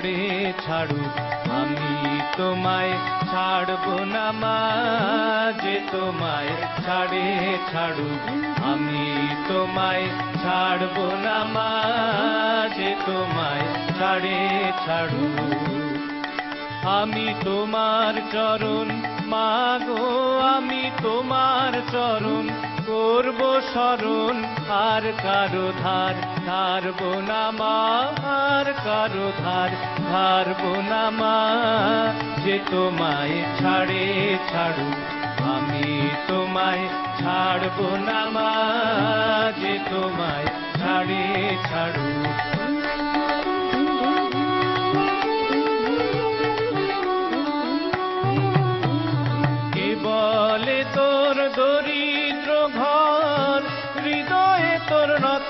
ছাড়ে ছাড়ু আমি তোমায় ছাড়ব না মা, যে তোমায় ছাড়ে ছাড়ু আমি তোমায় ছাড়ব না মা, যে তোমায় ছাড়ে ছাড়ু আমি তোমার চরণ মাগো আমি তোমার চরণ করব স্মরণ, আর কারও ধার ধারব না মা, আর কারও ধার ধারব না মা। যে তোমায় ছাড়ে ছাড়ু আমি তোমায় ছাড়ব না মা। যে তোমায় ছাড়ে ছাড়ু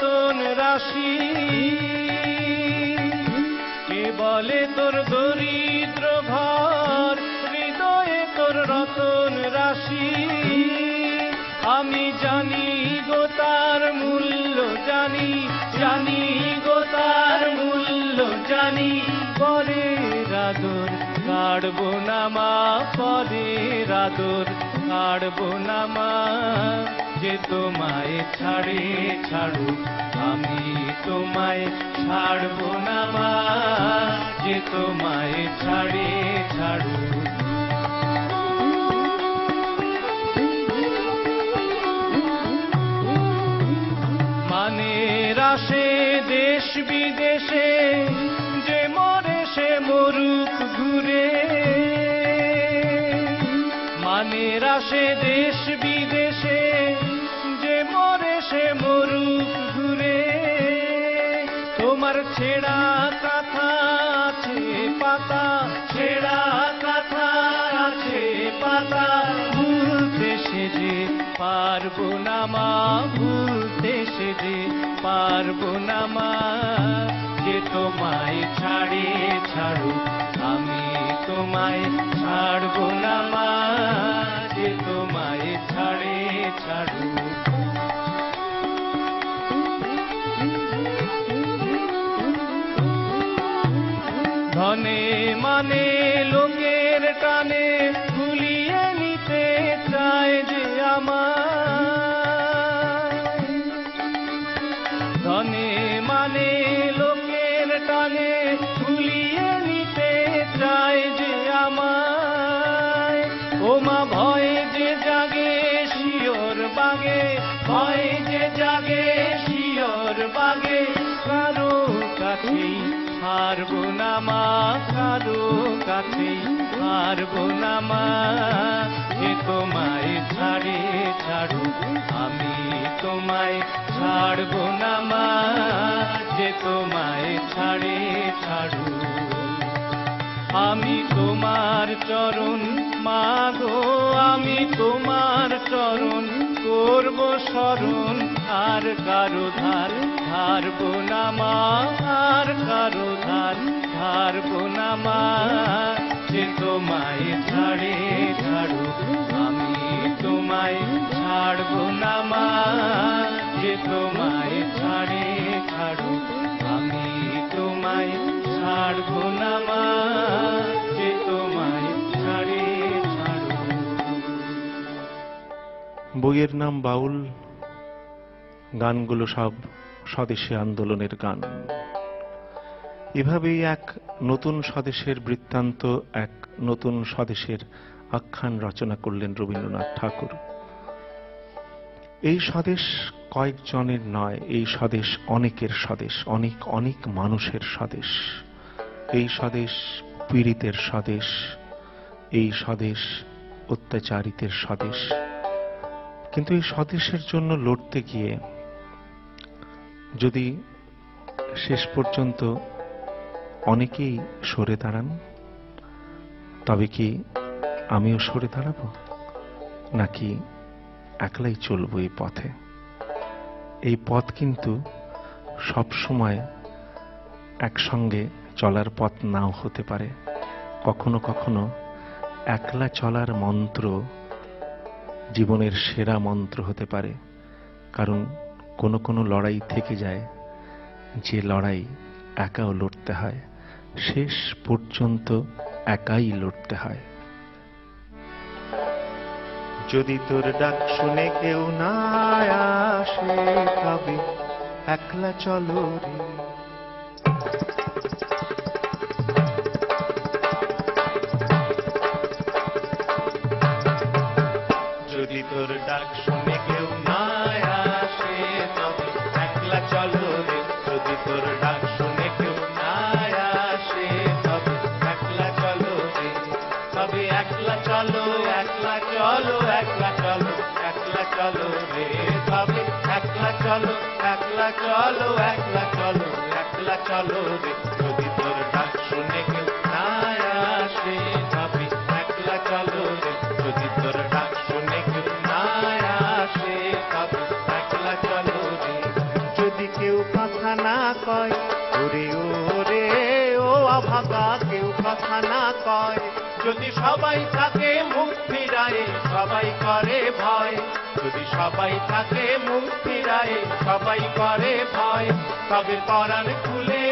রতন রাশি। কে বলে তোর দরিদ্র ঘর? হৃদয়ে তোর রতন রাশি। আমি জানি গো তার মূল্য জানি জানি গো তার মূল্য জানি। পরে রাদর কাড়বো না মা পরে রাদর কাড়বো না মা। যে তোমায় ছাড়ে ছাড়ু আমি তোমায় ছাড়বো না মা। যে তোমায় ছাড়ে ছাড়ু মানের রাশে দেশ বিদেশে, যে মরে সে মরুক ঘুরে। মানের আসে দেশ বিদেশে সে মরুক ঘুরে। তোমার ছেঁড়া কাঁথা আছে, পাতা। ছেঁড়া কাঁথা আছে, পাতা। ভুলতে সে পারব না মা, ভুলতে সে যে পারব না মা। যে তোমায় ধনে মানে লোকের টানে ভুলিয়ে নিতে চায় যে আমার ধনে মানে লোকের টানে ভুলিয়ে নিতে চায় যে আমায়। ওমা ভয় যে জাগে শিওর বাগে, ভয় যে জাগে শিওর বাগে, কারও কাছেই হারবো না মা কারও হারবো না মা। যে তোমায় ছাড়ে ছাড়ু, আমি তোমায় ছাড়বো না মা। যে তোমায় ছাড়ে ছাড়ু, আমি তোমার চরণ মাগো, আমি তোমার চরণ করব স্মরণ আর কারও ধার, ধারবো না মা। আর কারও ধার, ধারবো না মা। তোমায় ছাড়ে ছাড়ু আমি তোমায়, ছাড়বো না মা। যে তোমায় ছাড়ে ছাড়ু আমি তোমায়, ছাড়বো না মা। যে তোমায় ছাড়ে ছাড়ু বইয়ের নাম বাউল। গানগুলো সব স্বদেশী আন্দোলনের গান। এভাবেই এক নতুন স্বদেশের বৃত্তান্ত, এক নতুন স্বদেশের আখ্যান রচনা করলেন রবীন্দ্রনাথ ঠাকুর। এই স্বদেশ কয়েকজনের নয়, এই স্বদেশ অনেকের স্বদেশ, অনেক অনেক মানুষের স্বদেশ। এই স্বদেশ পীড়িতের স্বদেশ, এই স্বদেশ অত্যাচারিতের স্বদেশ। কিন্তু এই স্বদেশের জন্য লড়তে গিয়ে যদি শেষ পর্যন্ত অনেকেই সরে দাঁড়ান, তবে কি আমিও সরে দাঁড়াবো? নাকি একলাই চলবো এই পথে? এই পথ কিন্তু সব সময় একসঙ্গে চলার পথ নাও হতে পারে। কখনো কখনো একলা চলার মন্ত্র জীবনের সেরা মন্ত্র হতে পারে। কারণ কোনো কোনো লড়াই থেকে যায়, যে লড়াই একাও লড়তে হয়, শেষ পর্যন্ত একাই লড়তে হয়। যদি তোর ডাক শুনে কেউ না আসে, তবে একলা চলো রে। চলো, একলা চলো একলা চলো একলা চলো রে। যদি তোর ডাক শুনে কেউ না আসে তবে একলা চলো রে। যদি তোর ডাক শুনে কেউ না আসে তবে একলা চলো রে। যদি কেউ কথা না কয়, ওরে ওরে, ও অভাগা, কেউ কথা না কয় যদি সবাই থাকে মুখ ফিরায়, সবাই করে ভয়। যদি সবাই থাকে মুখ ফিরায়, সবাই করে ভয়। তবে পরাণ খুলে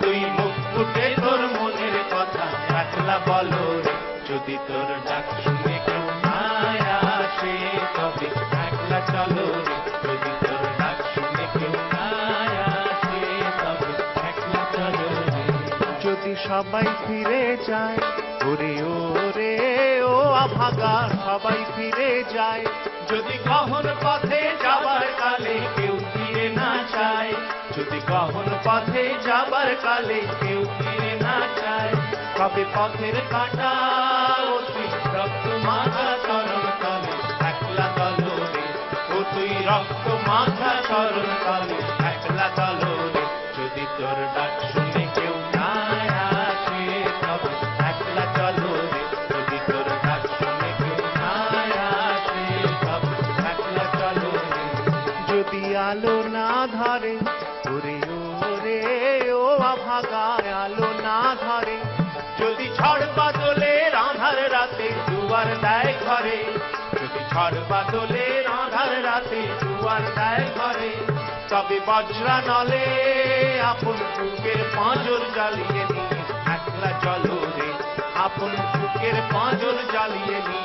তুই মুখ তোর মনের কথা, একলা বলো যদি তোর ডাক শুনে কেউ না আসে, তবে একলা চলো রে। সবাই ফিরে যায়। ওরে ওরে, ও আভাগা, সবাই ফিরে যায়। যদি গহন পথে যাবার কালে কেউ ফিরে না চায় যদি গহন পথে যাবার কালে কেউ ফিরে না চায় তবে পথের কাটা ও তুই রক্ত মাথা চরণ তলে, একলা তলো ও তুই রক্ত মাথা চরণ তলে, একলা তলো যদি তোর ডাক ধরে ওরে ওরে, ও আভাগায় আলো না ধরে যদি ঝড় বাদলের আধার রাতে দুয়ার দেয় ঘরে, যদি ঝড় বাদলের আধার রাতে দুয়ার দেয় ঘরে, তবে বজ্রা নলে আপন বুকের পাঁজর জ্বালিয়ে নিয়ে একলা চলো রে। আপন বুকের পাঁজর জ্বালিয়ে নিয়ে